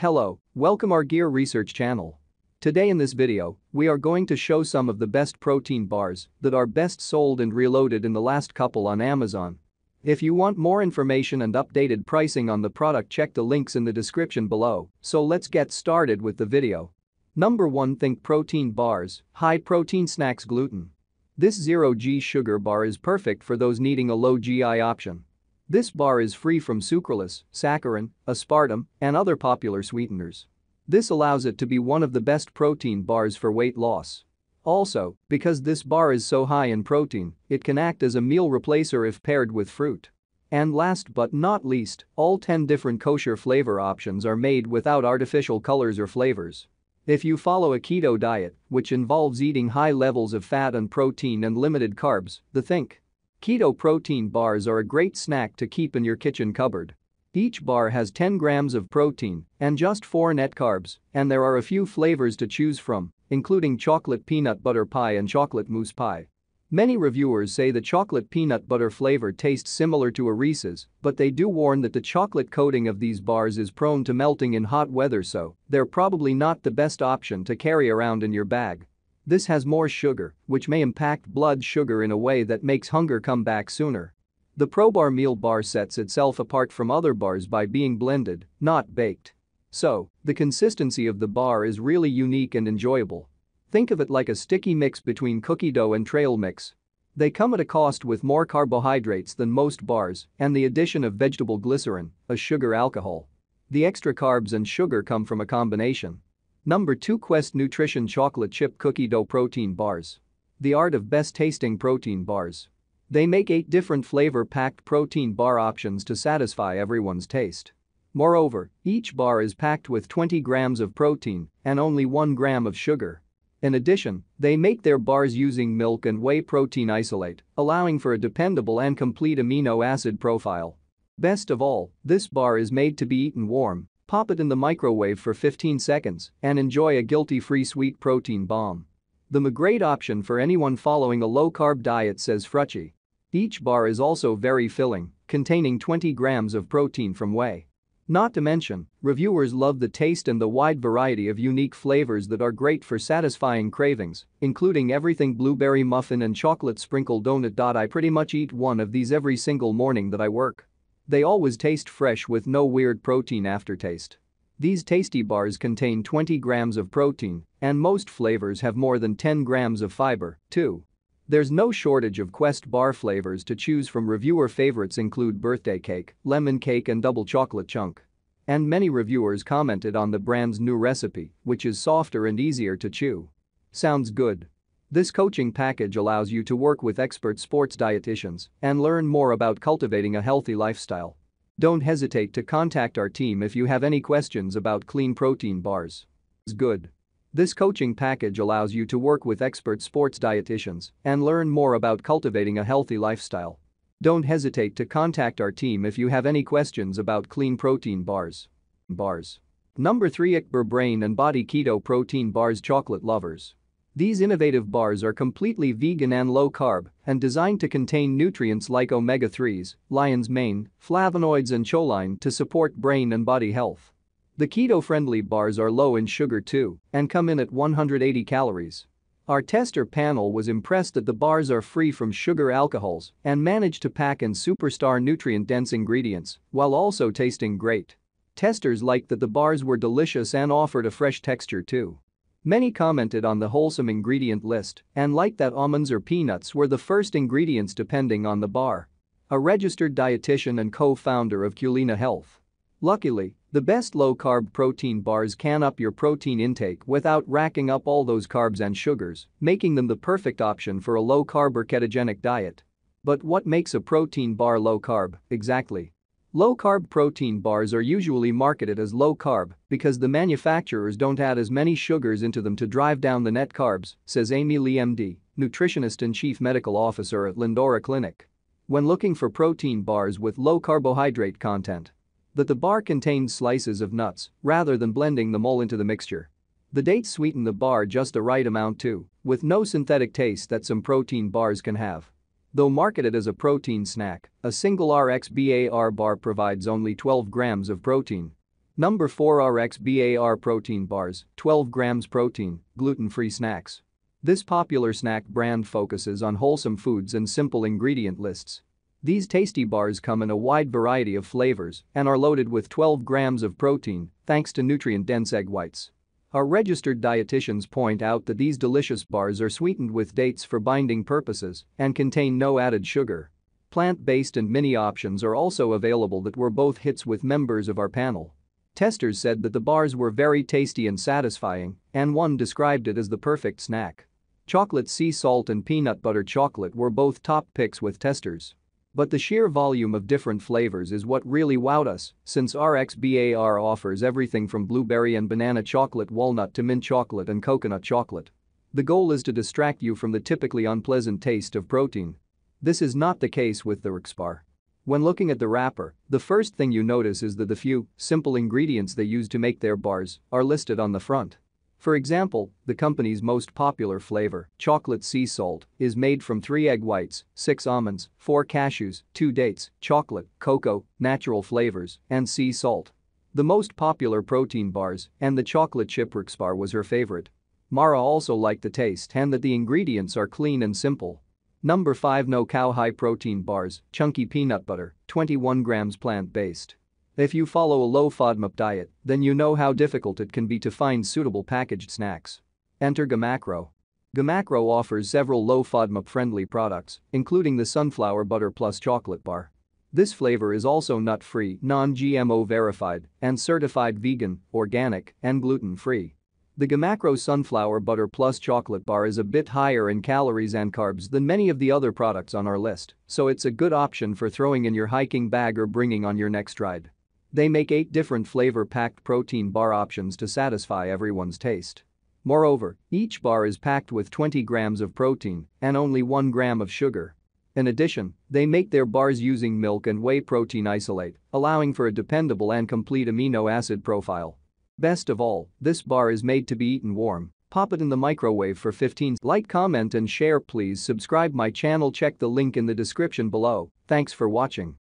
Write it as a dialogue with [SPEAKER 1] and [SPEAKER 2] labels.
[SPEAKER 1] Hello, welcome our Gear Research channel. Today in this video, we are going to show some of the best protein bars that are best sold and reloaded in the last couple on Amazon. If you want more information and updated pricing on the product check the links in the description below, so let's get started with the video. Number 1 Think Protein Bars, High Protein Snacks Gluten. This 0G sugar bar is perfect for those needing a low GI option. This bar is free from sucralose, saccharin, aspartame, and other popular sweeteners. This allows it to be one of the best protein bars for weight loss. Also, because this bar is so high in protein, it can act as a meal replacer if paired with fruit. And last but not least, all 10 different kosher flavor options are made without artificial colors or flavors. If you follow a keto diet, which involves eating high levels of fat and protein and limited carbs, the think Keto protein bars are a great snack to keep in your kitchen cupboard. Each bar has 10 grams of protein and just 4 net carbs, and there are a few flavors to choose from, including chocolate peanut butter pie and chocolate mousse pie. Many reviewers say the chocolate peanut butter flavor tastes similar to a Reese's, but they do warn that the chocolate coating of these bars is prone to melting in hot weather so they're probably not the best option to carry around in your bag. This has more sugar, which may impact blood sugar in a way that makes hunger come back sooner. The ProBar meal bar sets itself apart from other bars by being blended, not baked. So, the consistency of the bar is really unique and enjoyable. Think of it like a sticky mix between cookie dough and trail mix. They come at a cost with more carbohydrates than most bars and the addition of vegetable glycerin, a sugar alcohol. The extra carbs and sugar come from a combination. Number 2 Quest Nutrition Chocolate Chip Cookie Dough Protein Bars. The art of best tasting protein bars. They make 8 different flavor-packed protein bar options to satisfy everyone's taste. Moreover, each bar is packed with 20 grams of protein and only 1 gram of sugar. In addition, they make their bars using milk and whey protein isolate, allowing for a dependable and complete amino acid profile. Best of all, this bar is made to be eaten warm Pop it in the microwave for 15 seconds and enjoy a guilty-free sweet protein bomb. The great option for anyone following a low-carb diet says Frucci. Each bar is also very filling, containing 20 grams of protein from whey. Not to mention, reviewers love the taste and the wide variety of unique flavors that are great for satisfying cravings, including everything blueberry muffin and chocolate sprinkle donut. I pretty much eat one of these every single morning that I work. They always taste fresh with no weird protein aftertaste. These tasty bars contain 20 grams of protein, and most flavors have more than 10 grams of fiber, too. There's no shortage of Quest bar flavors to choose from reviewer favorites include birthday cake, lemon cake and double chocolate chunk. And many reviewers commented on the brand's new recipe, which is softer and easier to chew. Sounds good. This coaching package allows you to work with expert sports dietitians and learn more about cultivating a healthy lifestyle. Don't hesitate to contact our team if you have any questions about clean protein bars. It's good. This coaching package allows you to work with expert sports dietitians and learn more about cultivating a healthy lifestyle. Don't hesitate to contact our team if you have any questions about clean protein bars. Bars. Number 3 IQBAR Brain and Body Keto Protein Bars Chocolate Lovers. These innovative bars are completely vegan and low-carb and designed to contain nutrients like omega-3s, lion's mane, flavonoids and choline to support brain and body health. The keto-friendly bars are low in sugar too and come in at 180 calories. Our tester panel was impressed that the bars are free from sugar alcohols and managed to pack in superstar nutrient-dense ingredients while also tasting great. Testers liked that the bars were delicious and offered a fresh texture too. Many commented on the wholesome ingredient list and liked that almonds or peanuts were the first ingredients depending on the bar. A registered dietitian and co-founder of Culina Health. Luckily, the best low-carb protein bars can up your protein intake without racking up all those carbs and sugars, making them the perfect option for a low-carb or ketogenic diet. But what makes a protein bar low-carb, exactly? Low-carb protein bars are usually marketed as low-carb because the manufacturers don't add as many sugars into them to drive down the net carbs, says Amy Lee MD, nutritionist and chief medical officer at Lindora Clinic. When looking for protein bars with low carbohydrate content, that the bar contains slices of nuts rather than blending them all into the mixture. The dates sweeten the bar just the right amount too, with no synthetic taste that some protein bars can have. Though marketed as a protein snack, a single RXBAR bar provides only 12 grams of protein. Number 4 RXBAR protein bars, 12 grams protein, gluten-free snacks. This popular snack brand focuses on wholesome foods and simple ingredient lists. These tasty bars come in a wide variety of flavors and are loaded with 12 grams of protein thanks to nutrient-dense egg whites. Our registered dietitians point out that these delicious bars are sweetened with dates for binding purposes and contain no added sugar. Plant-based and mini options are also available that were both hits with members of our panel. Testers said that the bars were very tasty and satisfying, and one described it as the perfect snack. Chocolate sea salt and peanut butter chocolate were both top picks with testers. But the sheer volume of different flavors is what really wowed us, since RXBAR offers everything from blueberry and banana chocolate walnut to mint chocolate and coconut chocolate. The goal is to distract you from the typically unpleasant taste of protein. This is not the case with the RX bar. When looking at the wrapper, the first thing you notice is that the few, simple ingredients they use to make their bars are listed on the front. For example, the company's most popular flavor, chocolate sea salt, is made from 3 egg whites, 6 almonds, 4 cashews, 2 dates, chocolate, cocoa, natural flavors, and sea salt. The most popular protein bars and the chocolate chip RX bar was her favorite. Mara also liked the taste and that the ingredients are clean and simple. Number 5 No Cow High Protein Bars, Chunky Peanut Butter, 21 grams plant-based. If you follow a low FODMAP diet, then you know how difficult it can be to find suitable packaged snacks. Enter GoMacro. GoMacro offers several low FODMAP friendly products, including the Sunflower Butter Plus Chocolate Bar. This flavor is also nut-free, non-GMO verified, and certified vegan, organic, and gluten-free. The GoMacro Sunflower Butter Plus chocolate bar is a bit higher in calories and carbs than many of the other products on our list, so it's a good option for throwing in your hiking bag or bringing on your next ride. They make 8 different flavor-packed protein bar options to satisfy everyone's taste. Moreover, each bar is packed with 20 grams of protein and only 1 gram of sugar. In addition, they make their bars using milk and whey protein isolate, allowing for a dependable and complete amino acid profile. Best of all, this bar is made to be eaten warm. Pop it in the microwave for 15 Like comment and share please subscribe my channel check the link in the description below, thanks for watching.